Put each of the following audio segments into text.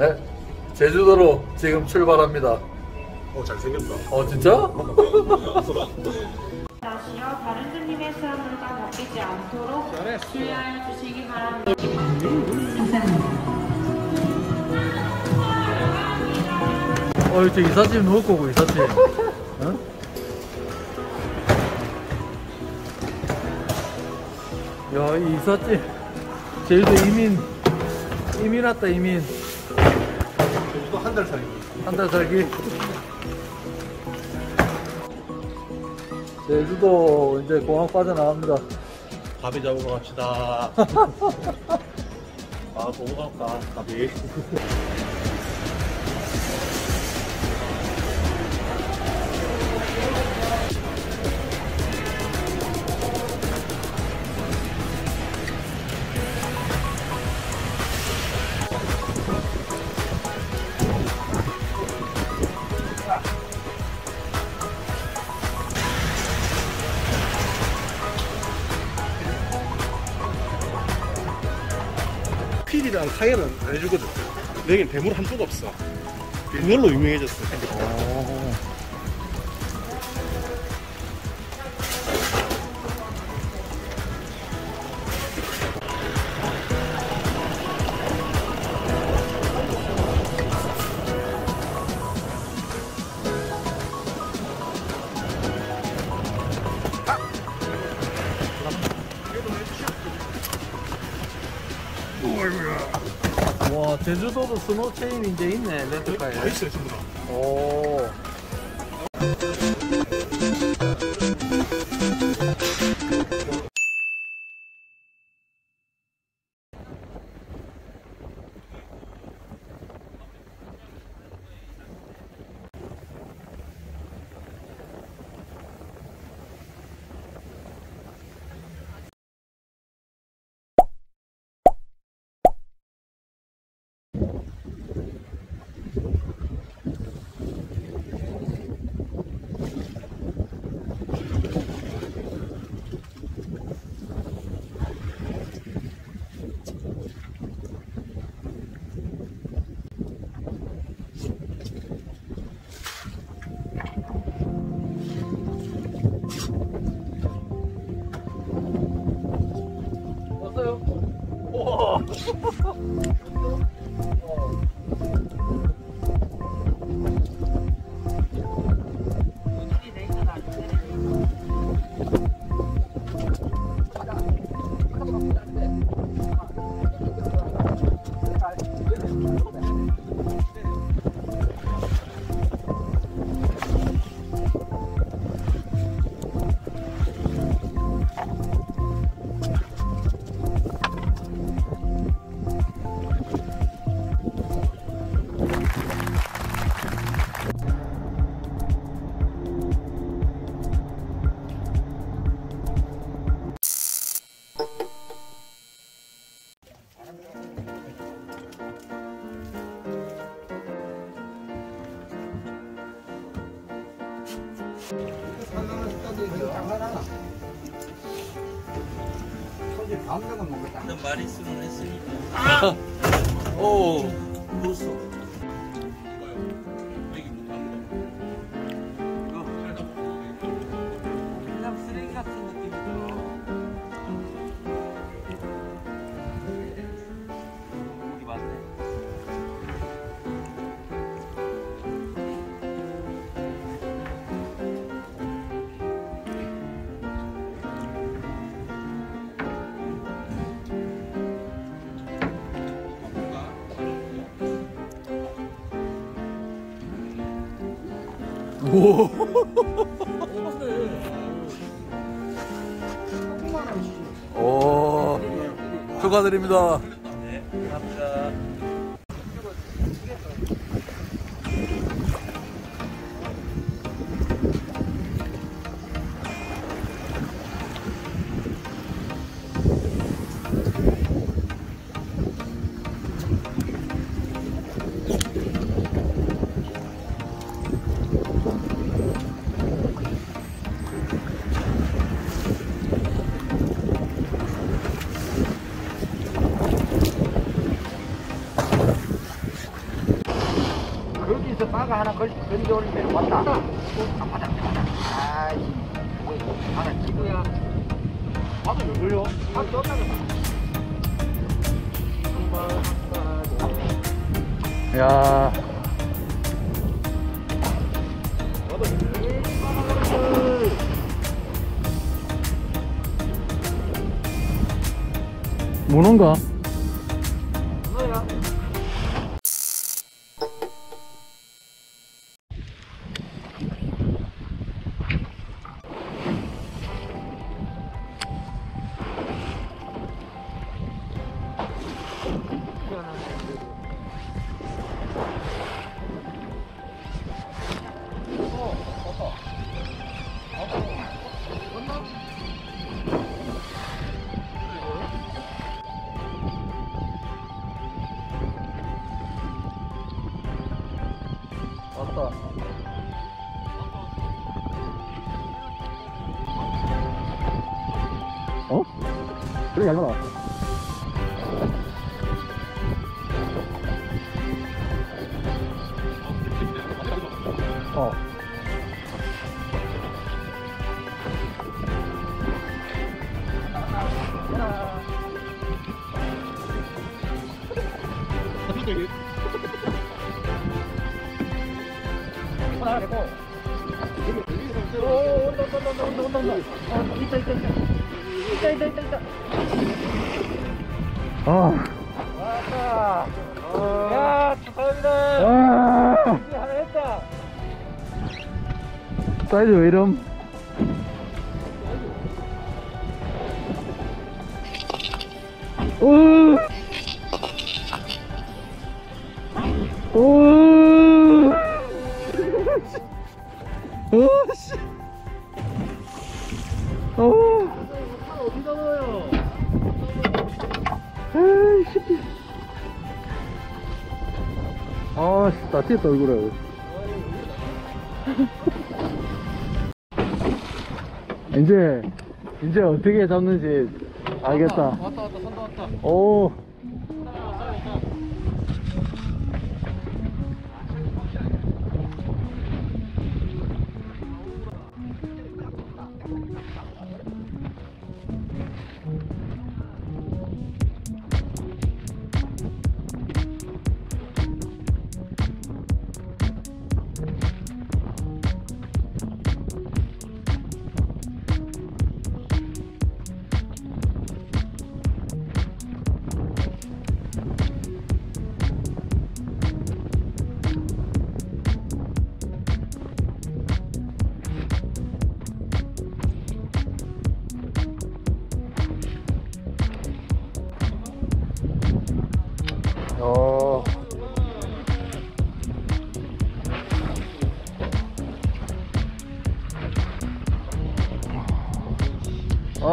네, 제주도로 지금 출발합니다. 어 잘생겼다. 어 진짜? 다시요 다른 손님의 수화물과 바뀌지 않도록 주의하여 주시기 바랍니다. 어, 저 이삿짐 누울 거고 이삿짐. 어? 야, 이 이삿짐. 제주도 이민 이민 왔다 이민 한 달 살기. 한 달 살기. 제주도 이제 공항 빠져나갑니다. 밥이 잡으러 갑시다. 아 너무 가깝다 밥이. 필이랑 타이어는 안 해주거든. 여긴 대물 한 쪽 없어. 그걸로 유명해졌어. 와, 제주도도 스노우 체인 이제 있네, 렌트카에. 다 있어요 전부 다. 오. 우와. 오. 축하드립니다. 네. 여기서 바가 하나 걸, 건져올리면 왔다. 아, 맞아, 맞아. 아이, 뭐, 바가 지구야. 바다 왜 걸려? 아, 떴다가. 야. 문어인가? 그래, 잘 가라. 어. 하나 되고. 오, 온다, 온다, 온다, 온다, 온다, 온다. 어, 있다, 있다, 있다. 있다, 있다, 있다, 있다. 아. 왔다. 야, 축하합니다. 아. 이제 하나 했다. 사이즈 왜 이럼? 오! 오! 오, 씨. 오. 어디다 넣어요? 에이씨. 아, 씨, 나 튀었다, 얼굴에. 이제, 이제 어떻게 잡는지 알겠다. 왔다 왔다 산다 왔다. 오.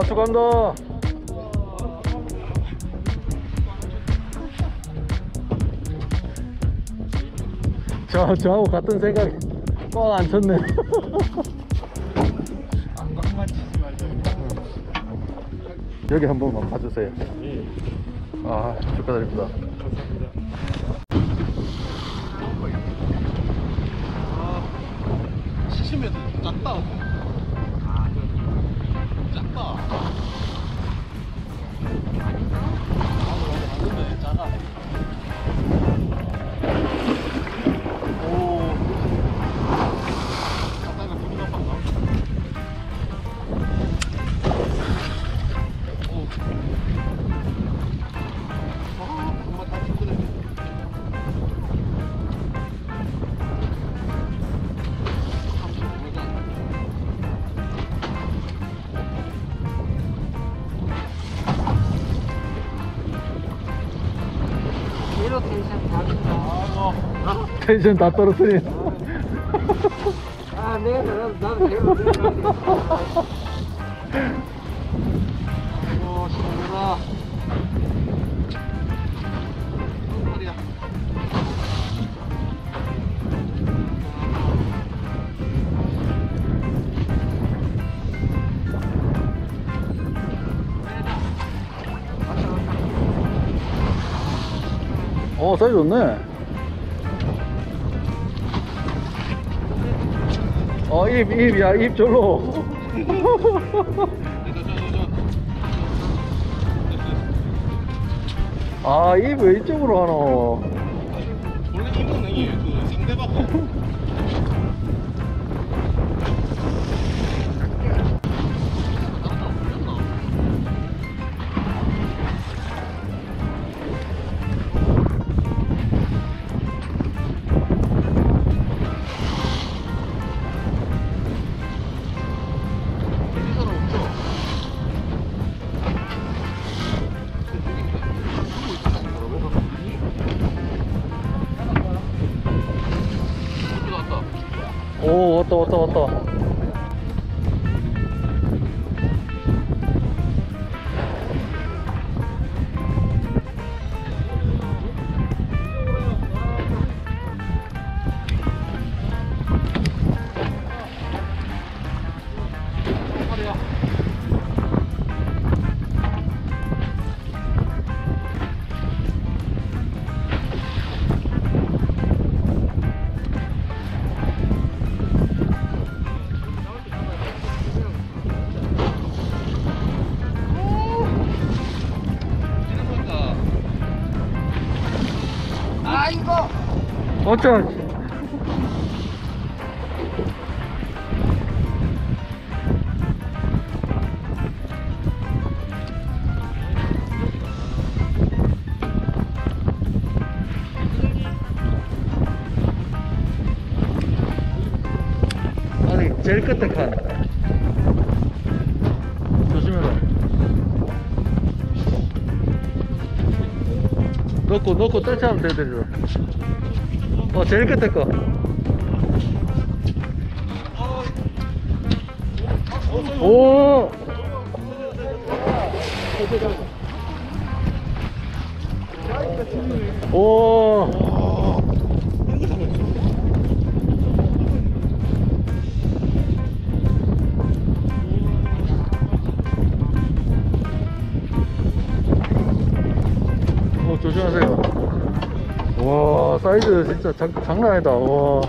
아, 축하한다. 저, 저하고 같은 생각 꽉안 쳤네. 안광만 치지 말자. 여기 한 번만 봐주세요. 예. 아, 축하드립니다. 감사합니다. 아, 시시면 작다. 아, 작다. 아, 맞는데 작아. 다른다. 텐션 다 떨어뜨린. 아, 내가 나도, 어, 입, 입, 야, 입 절로. 아, 입 왜 이쪽으로 하노? 원래 행이 그 상대방 오, 왔다, 왔다. 어쩌 제일 끝에 칸 넣고 넣고 떼차면 되더라 어 제일 끝에 거 오! 오! 오, 사이즈 진짜 장, 장난 아니다. 와.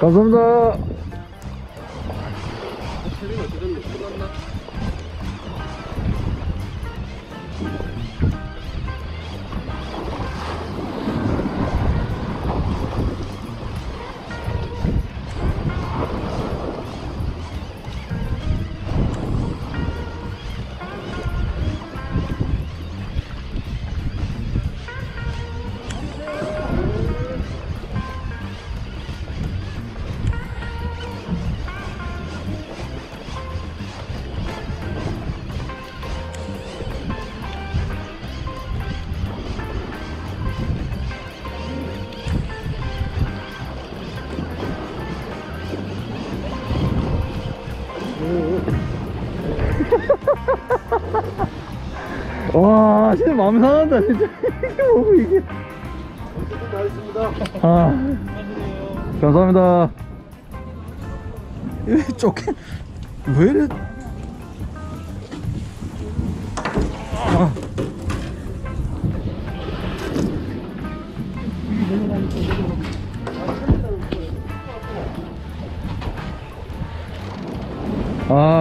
감사합니다. 와, 진짜 마음 상한다, 진짜. 이게 뭐고, 이게. 아, 감사합니다. 왜 쫓겨? 왜 이래? 아. 아.